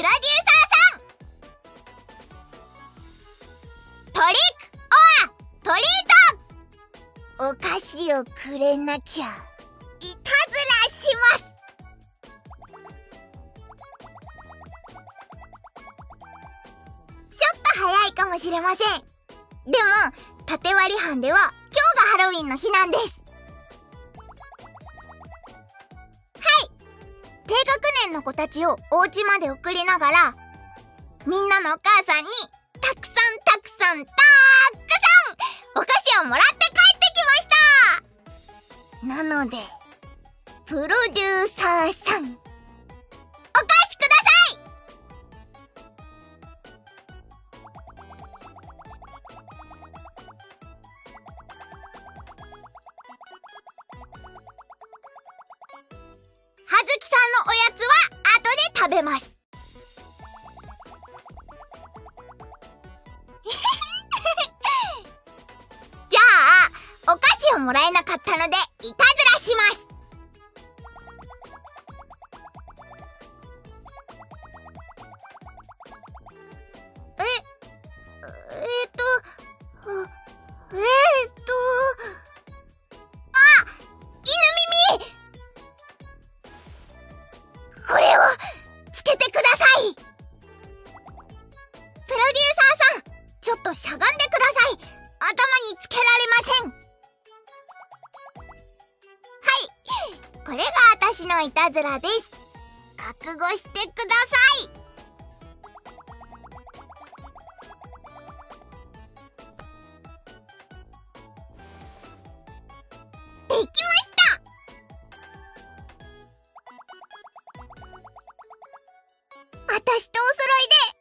プロデューサーさんトリックオアトリートお菓子をくれなきゃいたずらします。ちょっと早いかもしれません。でも縦割り班では今日がハロウィンの日なんです。低学年の子たちをお家まで送りながらみんなのお母さんにたくさんたくさんたーくさんお菓子をもらって帰ってきました。なのでプロデューサーさん。れます。じゃあお菓子をもらえなかったのでいたずらします。ちょっとしゃがんでください。頭につけられません。はい。これが私のいたずらです。覚悟してください。できました。私とお揃いで。